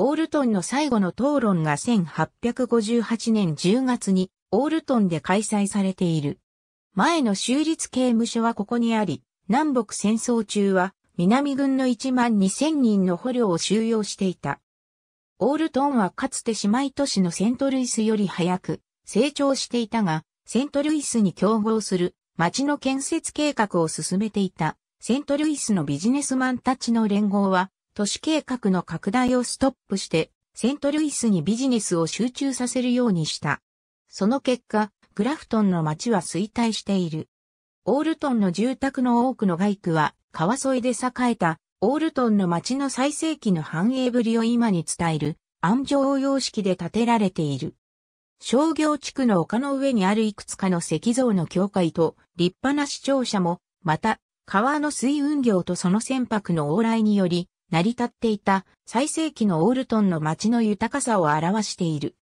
オールトンの最後の討論が1858年10月にオールトンで開催されている。前の州立刑務所はここにあり、南北戦争中は南軍の1万2000人の捕虜を収容していた。オールトンはかつて姉妹都市のセントルイスより早く成長していたが、セントルイスに競合する町の建設計画を進めていたセントルイスのビジネスマンたちの連合は都市計画の拡大をストップしてセントルイスにビジネスを集中させるようにした。その結果、グラフトンの町は衰退している。オールトンの住宅の多くの街区は川沿いで栄えたオールトンの町の最盛期の繁栄ぶりを今に伝える安城様式で建てられている。商業地区の丘の上にあるいくつかの石像の教会と立派な市庁舎も、また川の水運業とその船舶の往来により成り立っていた最盛期のオールトンの町の豊かさを表している。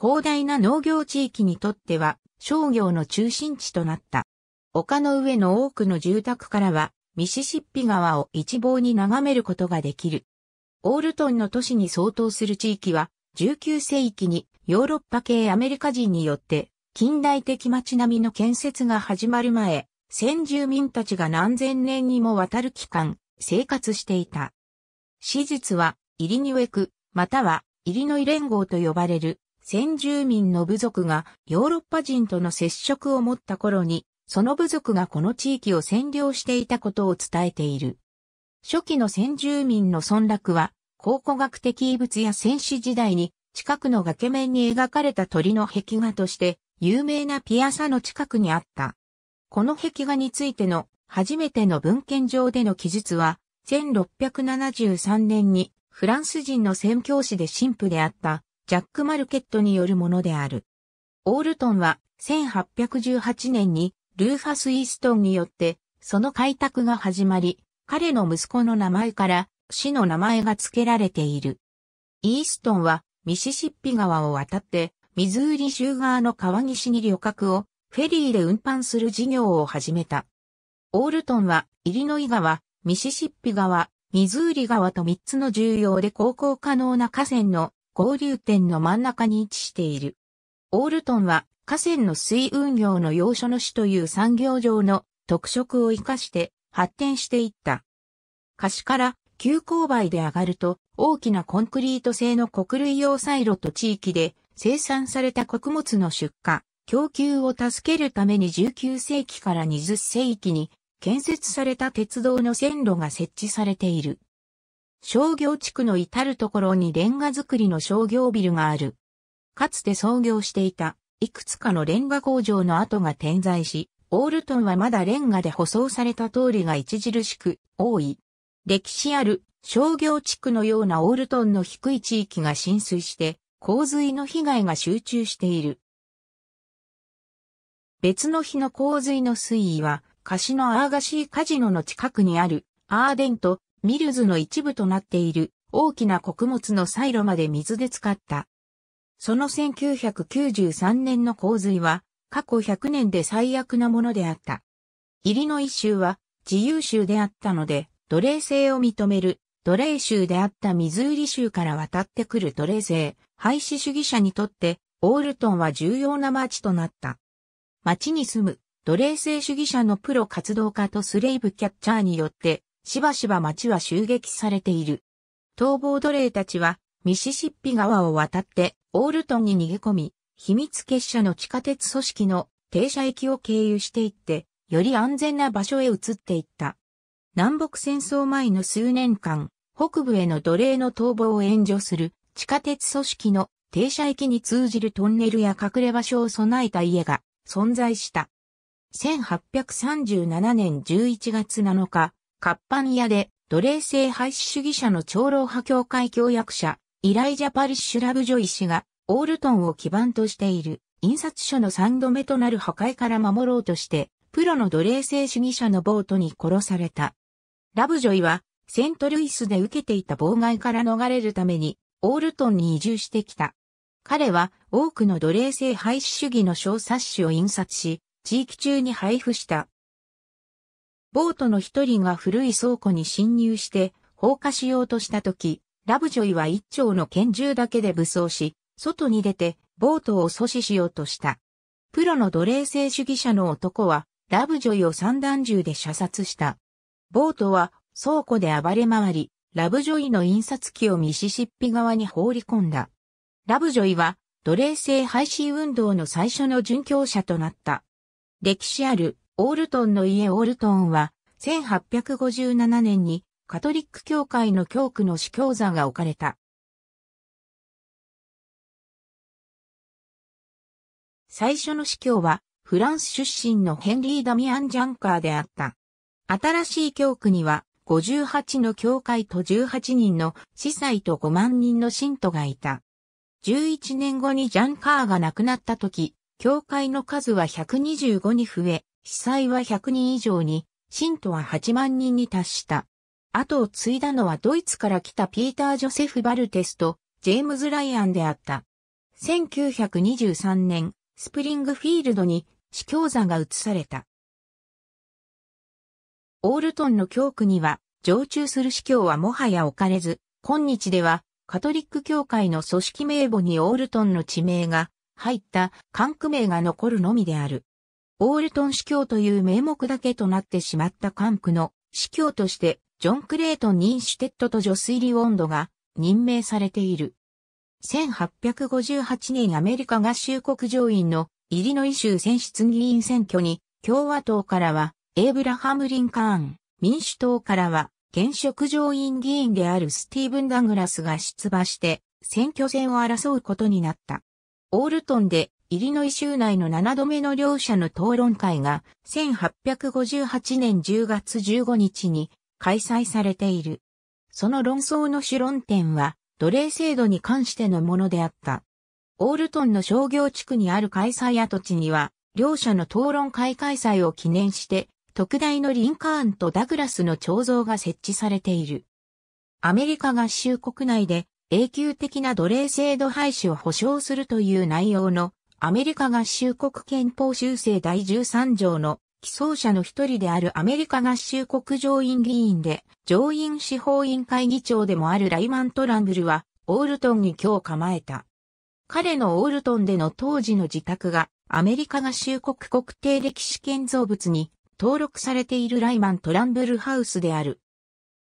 広大な農業地域にとっては商業の中心地となった。丘の上の多くの住宅からはミシシッピ川を一望に眺めることができる。オールトンの都市に相当する地域は19世紀にヨーロッパ系アメリカ人によって近代的街並みの建設が始まる前、先住民たちが何千年にもわたる期間生活していた。史実はイリニュエク、またはイリノイ連合と呼ばれる先住民の部族がヨーロッパ人との接触を持った頃にその部族がこの地域を占領していたことを伝えている。初期の先住民の村落は、考古学的遺物や戦死時代に近くの崖面に描かれた鳥の壁画として有名なピアサの近くにあった。この壁画についての初めての文献上での記述は、1673年にフランス人の宣教師で神父であったジャック・マルケットによるものである。オールトンは1818年にルーファス・イーストンによってその開拓が始まり、彼の息子の名前から市の名前が付けられている。イーストンはミシシッピ川を渡ってミズーリ州側の川岸に旅客をフェリーで運搬する事業を始めた。オールトンはイリノイ川、ミシシッピ川、ミズーリ川と3つの重要で航行可能な河川の合流点の真ん中に位置している。オールトンは河川の水運業の要所の市という産業上の特色を活かして発展していった。歌詞から急勾配で上がると大きなコンクリート製の国類用サイロと地域で生産された穀物の出荷、供給を助けるために19世紀から20世紀に建設された鉄道の線路が設置されている。商業地区の至るところにレンガ造りの商業ビルがある。かつて創業していたいくつかのレンガ工場の跡が点在し、オールトンはまだレンガで舗装された通りが著しく多い。歴史ある商業地区のようなオールトンの低い地域が浸水して洪水の被害が集中している。別の日の洪水の水位は、カシのアーガシーカジノの近くにあるアーデント、ミルズの一部となっている大きな穀物のサイロまで水で使った。その1993年の洪水は過去100年で最悪なものであった。イリノイ州は自由州であったので奴隷制を認める奴隷州であったミズーリ州から渡ってくる奴隷制廃止主義者にとってオールトンは重要な町となった。町に住む奴隷制主義者のプロ活動家とスレイブキャッチャーによってしばしば町は襲撃されている。逃亡奴隷たちはミシシッピ川を渡ってオールトンに逃げ込み、秘密結社の地下鉄組織の停車駅を経由していって、より安全な場所へ移っていった。南北戦争前の数年間、北部への奴隷の逃亡を援助する地下鉄組織の停車駅に通じるトンネルや隠れ場所を備えた家が存在した。1837年11月7日、活版屋で奴隷制廃止主義者の長老派教会教役者、イライジャ・パリッシュ・ラブジョイ氏が、オールトンを基盤としている、印刷所の3度目となる破壊から守ろうとして、プロの奴隷制主義者の暴徒に殺された。ラブジョイは、セントルイスで受けていた妨害から逃れるために、オールトンに移住してきた。彼は、多くの奴隷制廃止主義の小冊子を印刷し、地域中に配布した。暴徒の一人が古い倉庫に侵入して放火しようとしたとき、ラブジョイは一丁の拳銃だけで武装し、外に出て暴徒を阻止しようとした。プロの奴隷制主義者の男は、ラブジョイを散弾銃で射殺した。暴徒は倉庫で暴れ回り、ラブジョイの印刷機をミシシッピ川に放り込んだ。ラブジョイは奴隷制廃止運動の最初の殉教者となった。歴史あるオールトンの家オールトンは1857年にカトリック教会の教区の司教座が置かれた。最初の司教はフランス出身のヘンリー・ダミアン・ジャンカーであった。新しい教区には58の教会と18人の司祭と5万人の信徒がいた。11年後にジャンカーが亡くなった時、教会の数は125に増え、司祭は100人以上に、信徒は8万人に達した。後を継いだのはドイツから来たピーター・ジョセフ・バルテスとジェームズ・ライアンであった。1923年、スプリングフィールドに司教座が移された。オールトンの教区には常駐する司教はもはや置かれず、今日ではカトリック教会の組織名簿にオールトンの地名が入った管区名が残るのみである。オールトン司教という名目だけとなってしまった管区の司教としてジョン・クレートン・ニンシュテッドとジョスイリ・ウォンドが任命されている。1858年アメリカ合衆国上院のイリノイ州選出議員選挙に共和党からはエイブラハム・リンカーン、民主党からは現職上院議員であるスティーブン・ダングラスが出馬して選挙戦を争うことになった。オールトンでイリノイ州内の7度目の両者の討論会が1858年10月15日に開催されている。その論争の主論点は奴隷制度に関してのものであった。オールトンの商業地区にある開催跡地には両者の討論会開催を記念して特大のリンカーンとダグラスの彫像が設置されている。アメリカ合衆国内で永久的な奴隷制度廃止を保障するという内容のアメリカ合衆国憲法修正第13条の起草者の一人であるアメリカ合衆国上院議員で上院司法委員会議長でもあるライマントランブルはオールトンに今日構えた。彼のオールトンでの当時の自宅がアメリカ合衆国国定歴史建造物に登録されているライマントランブルハウスである。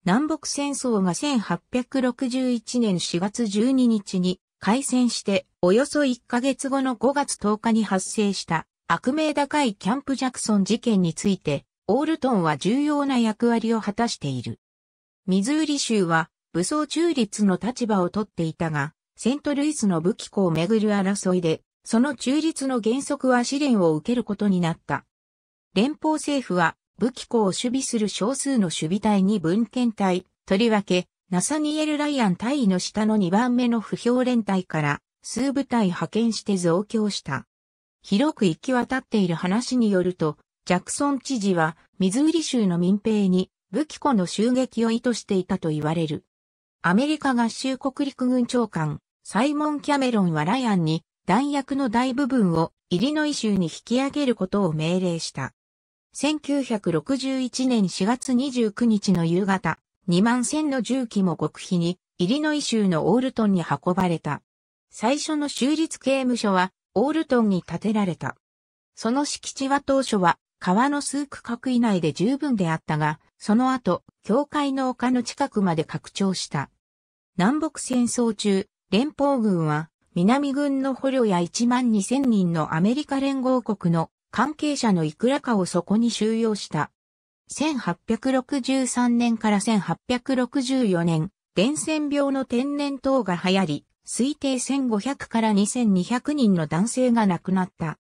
南北戦争が1861年4月12日に開戦しておよそ1ヶ月後の5月10日に発生した悪名高いキャンプジャクソン事件についてオールトンは重要な役割を果たしている。ミズーリ州は武装中立の立場をとっていたが、セントルイスの武器庫をめぐる争いで、その中立の原則は試練を受けることになった。連邦政府は武器庫を守備する少数の守備隊に分権隊、とりわけ、ナサニエル・ライアン隊位の下の2番目の不評連隊から数部隊派遣して増強した。広く行き渡っている話によると、ジャクソン知事はミズーリ州の民兵に武器庫の襲撃を意図していたと言われる。アメリカ合衆国陸軍長官、サイモン・キャメロンはライアンに弾薬の大部分をイリノイ州に引き上げることを命令した。1961年4月29日の夕方、2万戦の重機も極秘に、イリノイ州のオールトンに運ばれた。最初の州立刑務所は、オールトンに建てられた。その敷地は当初は、川の数区画以内で十分であったが、その後、教会の丘の近くまで拡張した。南北戦争中、連邦軍は、南軍の捕虜や1万2000人のアメリカ連合国の関係者のいくらかをそこに収容した。1863年から1864年、伝染病の天然痘が流行り、推定1500から2200人の男性が亡くなった。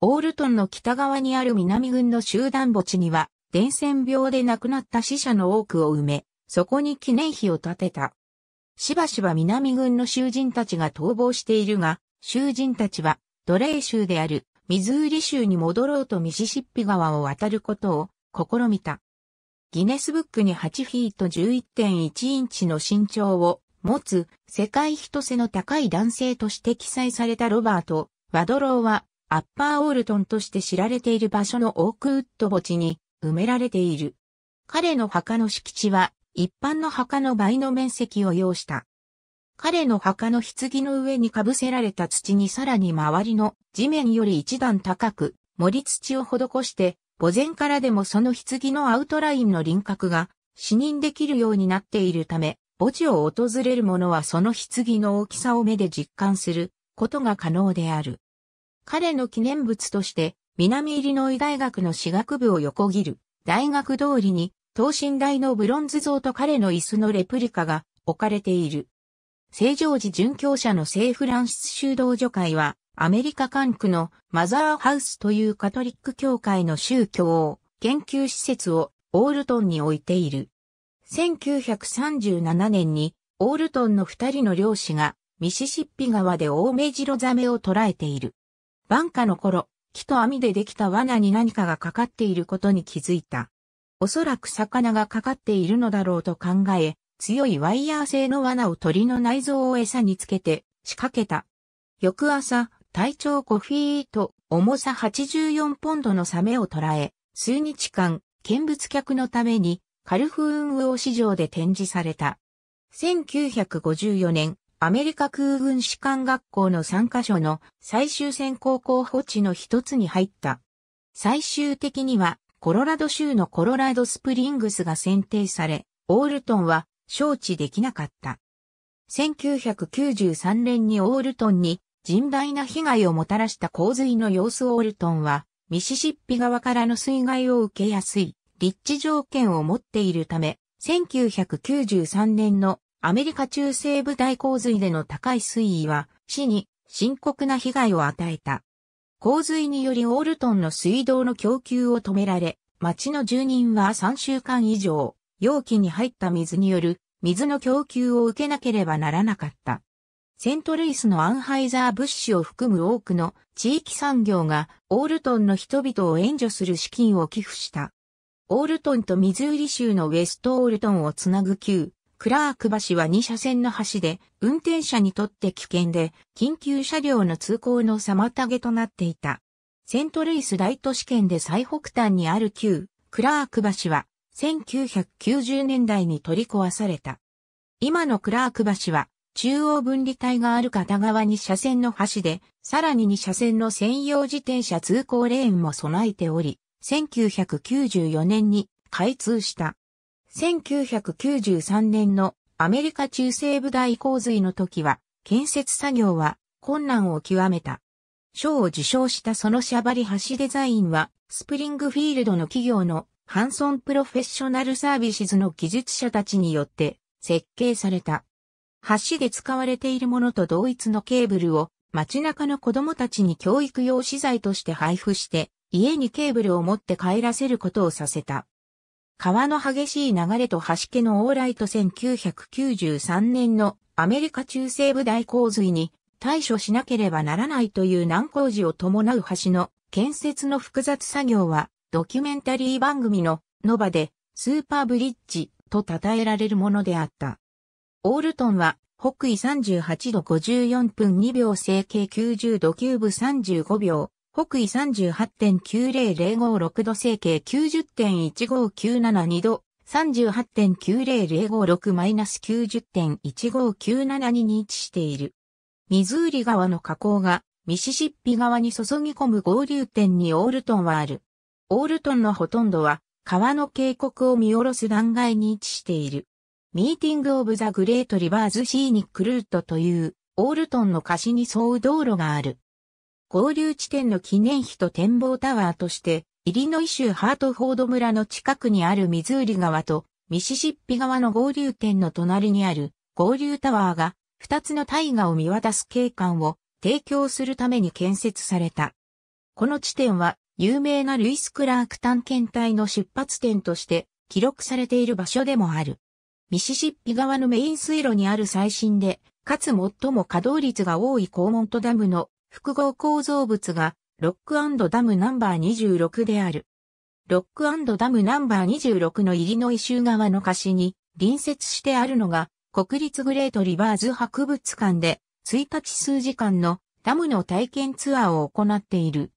オールトンの北側にある南軍の集団墓地には、伝染病で亡くなった死者の多くを埋め、そこに記念碑を建てた。しばしば南軍の囚人たちが逃亡しているが、囚人たちは奴隷州であるミズーリ州に戻ろうとミシシッピ川を渡ることを試みた。ギネスブックに8フィート11.1インチの身長を持つ世界一背の高い男性として記載されたロバート・ワドローはアッパーオールトンとして知られている場所のオークウッド墓地に埋められている。彼の墓の敷地は一般の墓の倍の面積を要した。彼の墓の棺の上にかぶせられた土にさらに周りの地面より一段高く盛り土を施して、墓前からでもその棺のアウトラインの輪郭が視認できるようになっているため、墓地を訪れる者はその棺の大きさを目で実感することが可能である。彼の記念物として、南イリノイ大学の私学部を横切る大学通りに等身大のブロンズ像と彼の椅子のレプリカが置かれている。聖ジョージ殉教者の聖フランシス修道女会は、アメリカ管区のマザーハウスというカトリック教会の宗教を研究施設をオールトンに置いている。1937年にオールトンの二人の漁師がミシシッピ川で大目白ザメを捕らえている。晩夏の頃、木と網でできた罠に何かがかかっていることに気づいた。おそらく魚がかかっているのだろうと考え、強いワイヤー製の罠を鳥の内臓を餌につけて仕掛けた。翌朝、体長5フィート、重さ84ポンドのサメを捕らえ、数日間、見物客のためにカルフーンウオ市場で展示された。1954年、アメリカ空軍士官学校の3カ所の最終選考候補地の一つに入った。最終的には、コロラド州のコロラドスプリングスが選定され、オールトンは招致できなかった。1993年にオールトンに甚大な被害をもたらした洪水の様子オールトンは、ミシシッピ川からの水害を受けやすい立地条件を持っているため、1993年のアメリカ中西部大洪水での高い水位は市に深刻な被害を与えた。洪水によりオールトンの水道の供給を止められ、町の住人は3週間以上、容器に入った水による水の供給を受けなければならなかった。セントルイスのアンハイザー物資を含む多くの地域産業がオールトンの人々を援助する資金を寄付した。オールトンとミズーリ州のウェストオールトンをつなぐ旧クラーク橋は2車線の橋で運転者にとって危険で緊急車両の通行の妨げとなっていた。セントルイス大都市圏で最北端にある旧クラーク橋は1990年代に取り壊された。今のクラーク橋は中央分離帯がある片側に車線の橋で、さらに2車線の専用自転車通行レーンも備えており、1994年に開通した。1993年のアメリカ中西部大洪水の時は、建設作業は困難を極めた。賞を受賞したそのシャバリ橋デザインは、スプリングフィールドの企業のハンソンプロフェッショナルサービスズの技術者たちによって設計された。橋で使われているものと同一のケーブルを街中の子供たちに教育用資材として配布して家にケーブルを持って帰らせることをさせた。川の激しい流れと橋家の往来と1993年のアメリカ中西部大洪水に対処しなければならないという難工事を伴う橋の建設の複雑作業はドキュメンタリー番組のノバでスーパーブリッジと称えられるものであった。オールトンは北緯38度54分2秒整形90度9分35秒、北緯38.90056度整形90.15972度、38.90056-90.15972に位置している。ミズーリ川の河口がミシシッピ川に注ぎ込む合流点にオールトンはある。オールトンのほとんどは川の渓谷を見下ろす断崖に位置している。ミーティング・オブ・ザ・グレート・リバーズ・シーニック・ルートというオールトンの河岸に沿う道路がある。合流地点の記念碑と展望タワーとして、イリノイ州ハートフォード村の近くにあるミズーリ川とミシシッピ川の合流点の隣にある合流タワーが二つの大河を見渡す景観を提供するために建設された。この地点は有名なルイス・クラーク探検隊の出発点として記録されている場所でもある。ミシシッピ川のメイン水路にある最新で、かつ最も稼働率が多いコーモントダムの複合構造物がロックダムナンバー26である。ロックダムナンバー26のイリノイ州側の歌詞に隣接してあるのが国立グレートリバーズ博物館で1日数時間のダムの体験ツアーを行っている。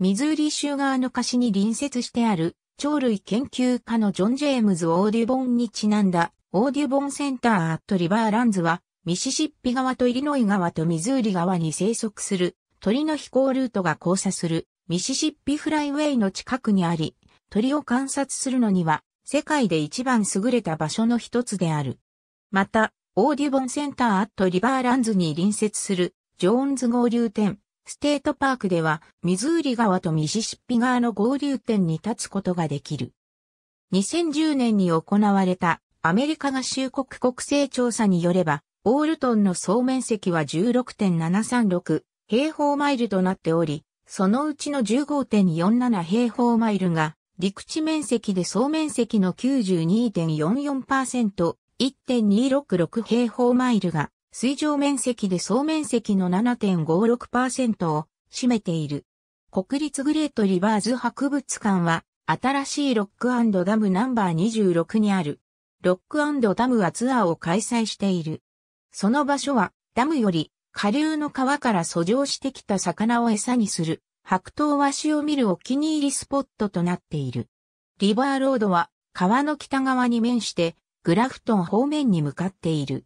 ミズーリ州側の河岸に隣接してある鳥類研究家のジョン・ジェームズ・オーデュボンにちなんだオーデュボンセンターアットリバーランズはミシシッピ川とイリノイ川とミズーリ川に生息する鳥の飛行ルートが交差するミシシッピフライウェイの近くにあり、鳥を観察するのには世界で一番優れた場所の一つである。また、オーデュボンセンターアットリバーランズに隣接するジョーンズ合流点、ステートパークではミズーリ川とミシシッピ川の合流点に立つことができる。2010年に行われたアメリカ合衆国国勢調査によれば、オールトンの総面積は16.736平方マイルとなっており、そのうちの15.47平方マイルが陸地面積で総面積の92.44%、1.266平方マイルが水上面積で総面積の7.56%を占めている。国立グレートリバーズ博物館は新しいロックダムナンバー26にあるロックダムはツアーを開催している。その場所はダムより下流の川から遡上してきた魚を餌にする白桃ワシを見るお気に入りスポットとなっている。リバーロードは川の北側に面してグラフトン方面に向かっている。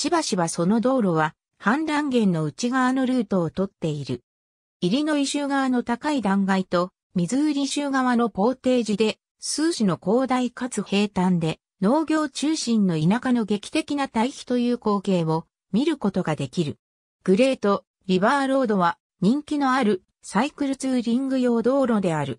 しばしばその道路は氾濫源の内側のルートをとっている。イリノイ州側の高い断崖とミズーリ州側のポーテージで数種の広大かつ平坦で農業中心の田舎の劇的な対比という光景を見ることができる。グレート、リバーロードは人気のあるサイクルツーリング用道路である。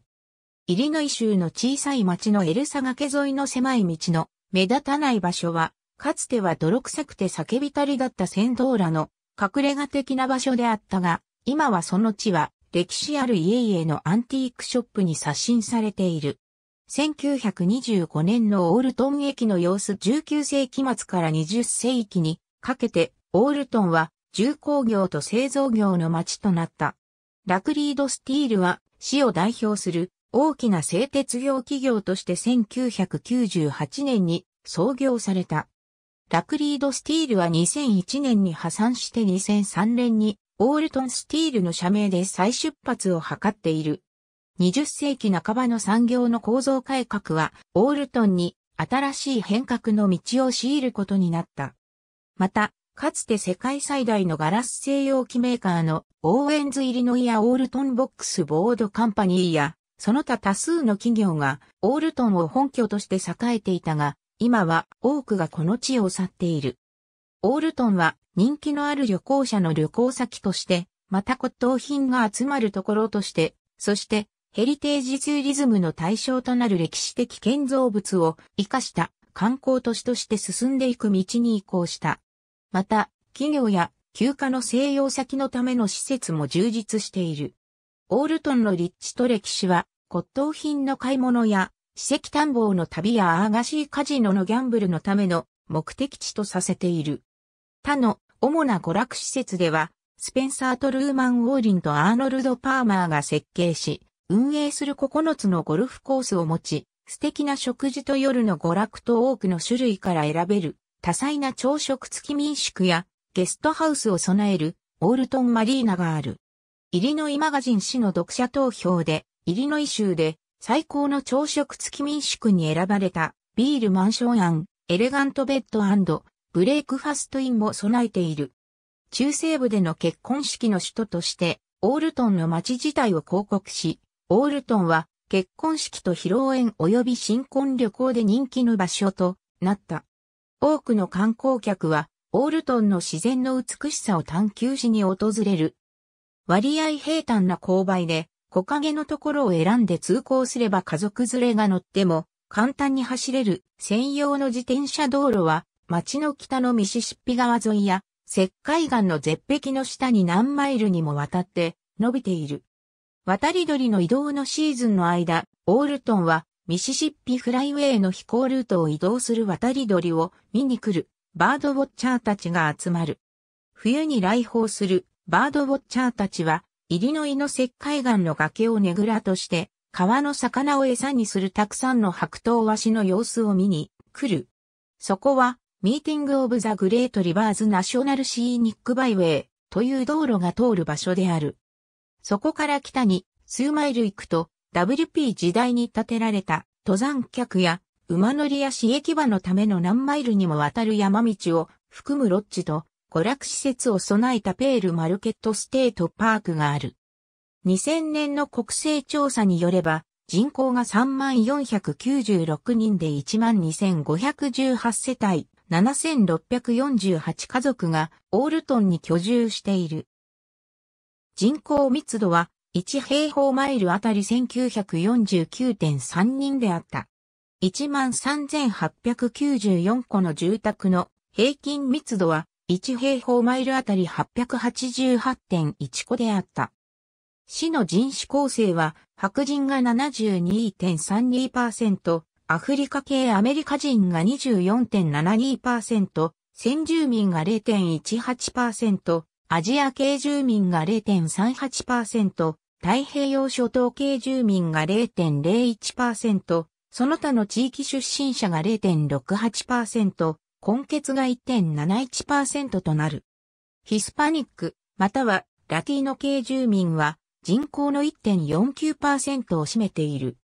イリノイ州の小さい町のエルサ崖沿いの狭い道の目立たない場所は、かつては泥臭くて叫びたりだった船頭らの隠れ家的な場所であったが、今はその地は歴史ある家々のアンティークショップに刷新されている。1925年のオールトン駅の様子19世紀末から20世紀にかけてオールトンは重工業と製造業の街となった。ラクリードスティールは市を代表する大きな製鉄業企業として1998年に創業された。ラクリードスティールは2001年に破産して2003年にオールトンスティールの社名で再出発を図っている。20世紀半ばの産業の構造改革はオールトンに新しい変革の道を強いることになった。また、かつて世界最大のガラス製容器メーカーのオーエンズイリノイアオールトンボックスボードカンパニーや、その他多数の企業がオールトンを本拠として栄えていたが、今は多くがこの地を去っている。オールトンは人気のある旅行者の旅行先として、また骨董品が集まるところとして、そしてヘリテージツーリズムの対象となる歴史的建造物を活かした観光都市として進んでいく道に移行した。また、企業や休暇の西洋先のための施設も充実している。オールトンの立地と歴史は骨董品の買い物や史跡探訪の旅やアーガシーカジノのギャンブルのための目的地とさせている。他の主な娯楽施設では、スペンサート・ルーマン・ウォーリンとアーノルド・パーマーが設計し、運営する9つのゴルフコースを持ち、素敵な食事と夜の娯楽と多くの種類から選べる、多彩な朝食付き民宿やゲストハウスを備えるオールトンマリーナがある。イリノイマガジン誌の読者投票で、イリノイ州で最高の朝食付き民宿に選ばれたビールマンション案、エレガントベッドブレイクファストインも備えている。中西部での結婚式の首都として、オールトンの街自体を広告し、オールトンは結婚式と披露宴及び新婚旅行で人気の場所となった。多くの観光客は、オールトンの自然の美しさを探求しに訪れる。割合平坦な勾配で、木陰のところを選んで通行すれば家族連れが乗っても簡単に走れる専用の自転車道路は街の北のミシシッピ川沿いや石灰岩の絶壁の下に何マイルにもわたって伸びている。渡り鳥の移動のシーズンの間、オールトンはミシシッピフライウェイの飛行ルートを移動する渡り鳥を見に来るバードウォッチャーたちが集まる。冬に来訪するバードウォッチャーたちは、イリノイの石灰岩の崖をねぐらとして、川の魚を餌にするたくさんの白桃ワシの様子を見に来る。そこはミーティング・オブ・ザ・グレート・リバーズ・ナショナル・シーニック・バイウェイという道路が通る場所である。そこから北に数マイル行くと WP 時代に建てられた登山客や馬乗りや刺激場のための何マイルにもわたる山道を含むロッジと娯楽施設を備えたペールマルケットステートパークがある。2000年の国勢調査によれば、人口が3496人で12518世帯、7648家族がオールトンに居住している。人口密度は1平方マイルあたり1949.3人であった。13,894個の住宅の平均密度は1平方マイルあたり888.1個であった。市の人種構成は白人が72.32%、アフリカ系アメリカ人が24.72%、先住民が0.18%、アジア系住民が0.38%、太平洋諸島系住民が0.01%、その他の地域出身者が0.68%、根血が1.71%となる。ヒスパニック、またはラティーノ系住民は人口の1.49%を占めている。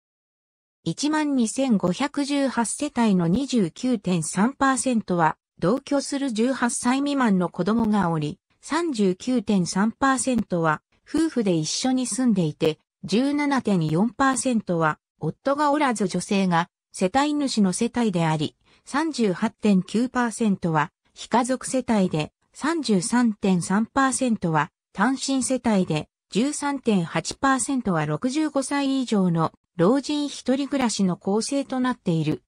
12,518世帯の29.3%は同居する18歳未満の子供がおり、39.3%は夫婦で一緒に住んでいて、17.4%は夫がおらず女性が世帯主の世帯であり、38.9%は非家族世帯で、33.3%は単身世帯で、13.8%は65歳以上の老人一人暮らしの構成となっている。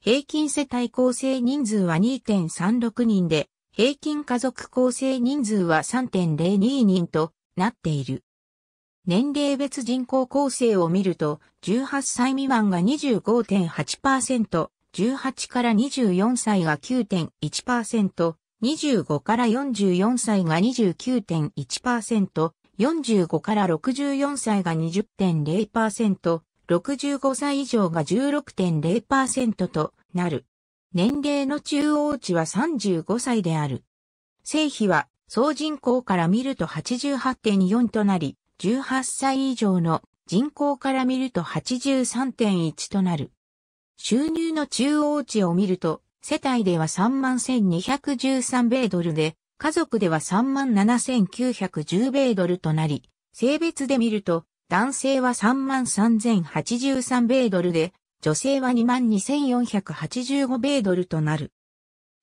平均世帯構成人数は2.36人で、平均家族構成人数は3.02人となっている。年齢別人口構成を見ると、18歳未満が25.8%、18から24歳が9.1%、25から44歳が29.1%、45から64歳が20.0%、65歳以上が16.0%となる。年齢の中央値は35歳である。性比は総人口から見ると88.4となり、18歳以上の人口から見ると83.1となる。収入の中央値を見ると、世帯では31,213米ドルで、家族では37,910米ドルとなり、性別で見ると、男性は3万3083米ドルで、女性は2万2485米ドルとなる。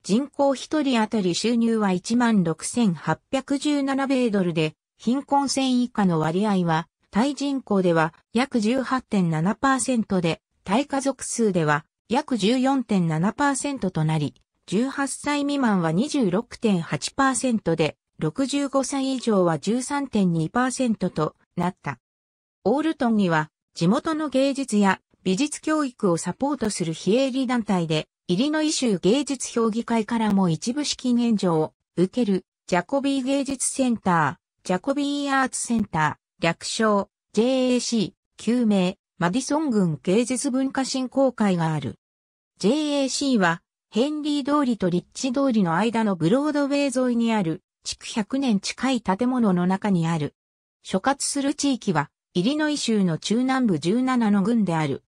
人口1人当たり収入は1万6817米ドルで、貧困線以下の割合は、対人口では約18.7%で、対家族数では約14.7%となり、18歳未満は26.8%で、65歳以上は13.2%となった。オールトンには地元の芸術や美術教育をサポートする非営利団体で、イリノイ州芸術評議会からも一部資金援助を受けるジャコビー芸術センター、ジャコビーアーツセンター、略称 JAC、救命、マディソン郡芸術文化振興会がある。JAC はヘンリー通りとリッチ通りの間のブロードウェイ沿いにある築100年近い建物の中にある。所轄する地域はイリノイ州の中南部17の郡である。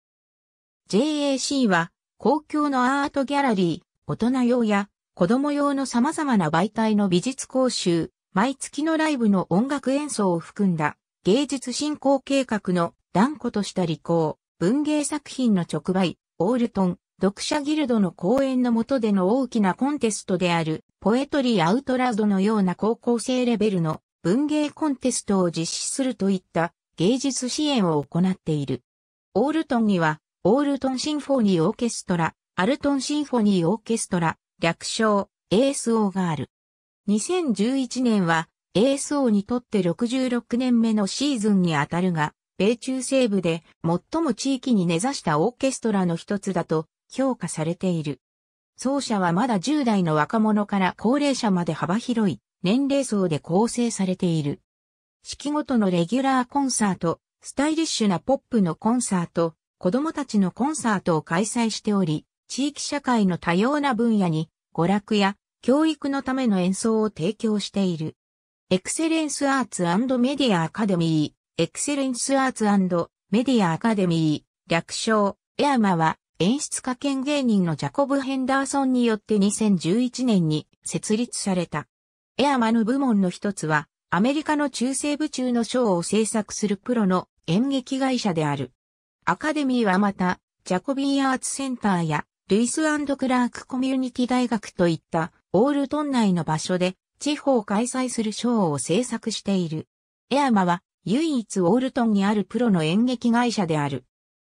JAC は公共のアートギャラリー、大人用や子供用の様々な媒体の美術講習、毎月のライブの音楽演奏を含んだ芸術振興計画の断固とした履行、文芸作品の直売、オールトン、読者ギルドの講演の下での大きなコンテストである、ポエトリーアウトラウドのような高校生レベルの文芸コンテストを実施するといった芸術支援を行っている。オールトンには、オールトンシンフォニーオーケストラ、アルトンシンフォニーオーケストラ、略称 ASO がある。2011年は ASO にとって66年目のシーズンにあたるが、米中西部で最も地域に根ざしたオーケストラの一つだと評価されている。奏者はまだ10代の若者から高齢者まで幅広い年齢層で構成されている。式ごとのレギュラーコンサート、スタイリッシュなポップのコンサート、子供たちのコンサートを開催しており、地域社会の多様な分野に娯楽や教育のための演奏を提供している。エクセレンスアーツメディアアカデミー、エクセレンスアーツメディアアカデミー、略称、エアマは演出家兼芸人のジャコブ・ヘンダーソンによって2011年に設立された。エアマの部門の一つは、アメリカの中西部中のショーを制作するプロの演劇会社である。アカデミーはまた、ジャコビーアーツセンターや、ルイスクラークコミュニティ大学といったオールトン内の場所で地方を開催するショーを制作している。エアマは唯一オールトンにあるプロの演劇会社である。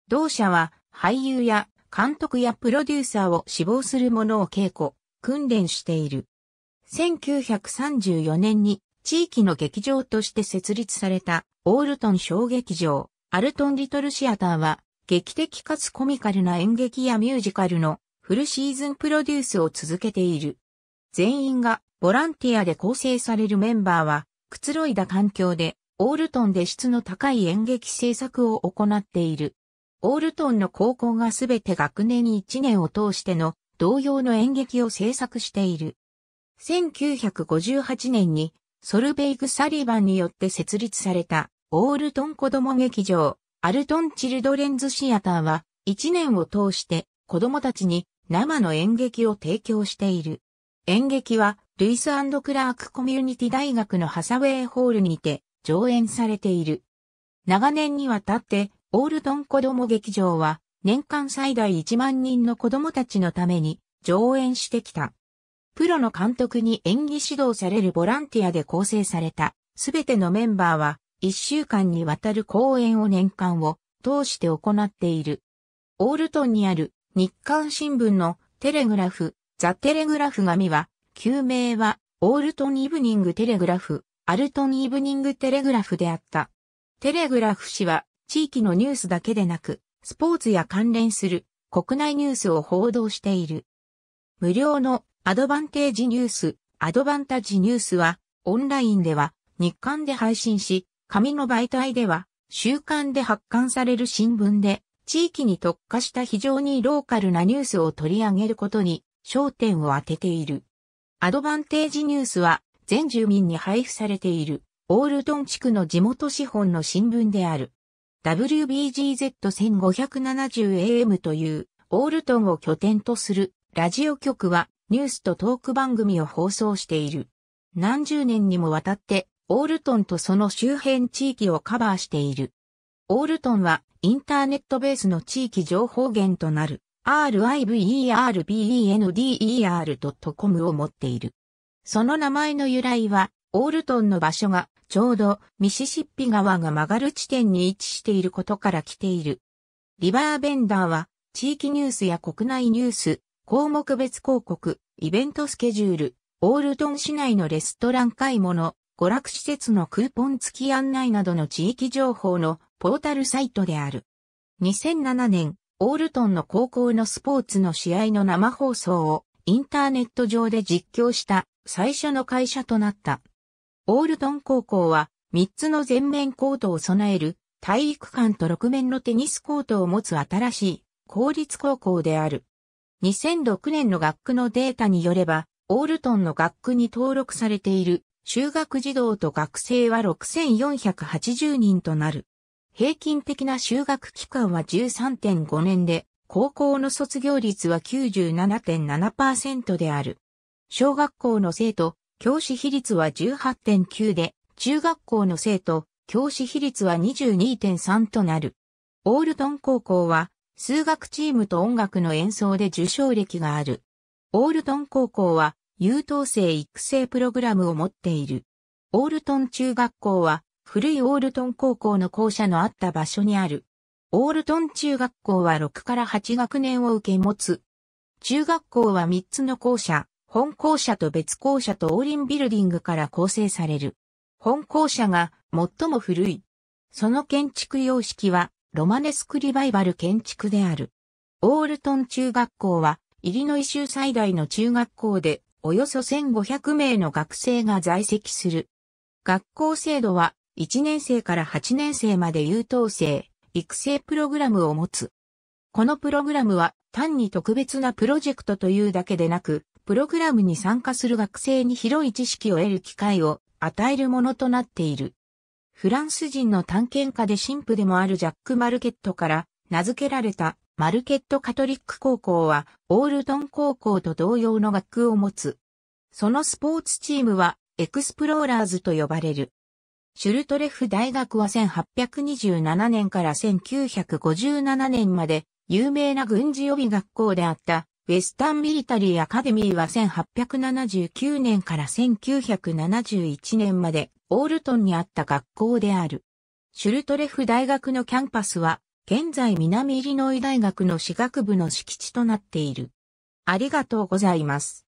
同社は俳優や監督やプロデューサーを志望する者を稽古、訓練している。1934年に地域の劇場として設立されたオールトン小劇場、アルトンリトルシアターは劇的かつコミカルな演劇やミュージカルのフルシーズンプロデュースを続けている。全員がボランティアで構成されるメンバーは、くつろいだ環境で、オールトンで質の高い演劇制作を行っている。オールトンの高校がすべて学年に1年を通しての同様の演劇を制作している。1958年にソルベイグ・サリバンによって設立されたオールトン子供劇場アルトン・チルドレンズ・シアターは1年を通して子供たちに生の演劇を提供している。演劇はルイスクラークコミュニティ大学のハサウェイホールにて上演されている。長年にわたってオールトン子供劇場は年間最大1万人の子供たちのために上演してきた。プロの監督に演技指導されるボランティアで構成されたすべてのメンバーは1週間にわたる公演を年間を通して行っている。オールトンにある日刊新聞のテレグラフ、ザ・テレグラフ紙は、旧名はオールトン・イブニング・テレグラフ、アルトン・イブニング・テレグラフであった。テレグラフ氏は地域のニュースだけでなく、スポーツや関連する国内ニュースを報道している。無料のアドバンテージニュース、アドバンタジニュースは、オンラインでは日刊で配信し、紙の媒体では、週刊で発刊される新聞で、地域に特化した非常にローカルなニュースを取り上げることに焦点を当てている。アドバンテージニュースは全住民に配布されているオールトン地区の地元資本の新聞である。WBGZ1570AM というオールトンを拠点とするラジオ局はニュースとトーク番組を放送している。何十年にもわたってオールトンとその周辺地域をカバーしている。オールトンはインターネットベースの地域情報源となる riverbender.com を持っている。その名前の由来は、オールトンの場所がちょうどミシシッピ川が曲がる地点に位置していることから来ている。リバーベンダーは地域ニュースや国内ニュース、項目別広告、イベントスケジュール、オールトン市内のレストラン買い物、娯楽施設のクーポン付き案内などの地域情報のポータルサイトである。2007年、オールトンの高校のスポーツの試合の生放送をインターネット上で実況した最初の会社となった。オールトン高校は3つの全面コートを備える体育館と6面のテニスコートを持つ新しい公立高校である。2006年の学区のデータによれば、オールトンの学区に登録されている修学児童と学生は6480人となる。平均的な修学期間は13.5年で、高校の卒業率は97.7%である。小学校の生徒、教師比率は18.9で、中学校の生徒、教師比率は22.3となる。オールトン高校は、数学チームと音楽の演奏で受賞歴がある。オールトン高校は、優等生育成プログラムを持っている。オールトン中学校は古いオールトン高校の校舎のあった場所にある。オールトン中学校は6から8学年を受け持つ。中学校は3つの校舎、本校舎と別校舎とオーリンビルディングから構成される。本校舎が最も古い。その建築様式はロマネスクリバイバル建築である。オールトン中学校はイリノイ州最大の中学校でおよそ1500名の学生が在籍する。学校制度は1年生から8年生まで優等生、育成プログラムを持つ。このプログラムは単に特別なプロジェクトというだけでなく、プログラムに参加する学生に広い知識を得る機会を与えるものとなっている。フランス人の探検家で神父でもあるジャック・マルケットから名付けられたマルケットカトリック高校は、オールトン高校と同様の学区を持つ。そのスポーツチームは、エクスプローラーズと呼ばれる。シュルトレフ大学は1827年から1957年まで有名な軍事予備学校であったウェスタンミリタリーアカデミーは1879年から1971年までオールトンにあった学校である。シュルトレフ大学のキャンパスは現在南イリノイ大学の私学部の敷地となっている。ありがとうございます。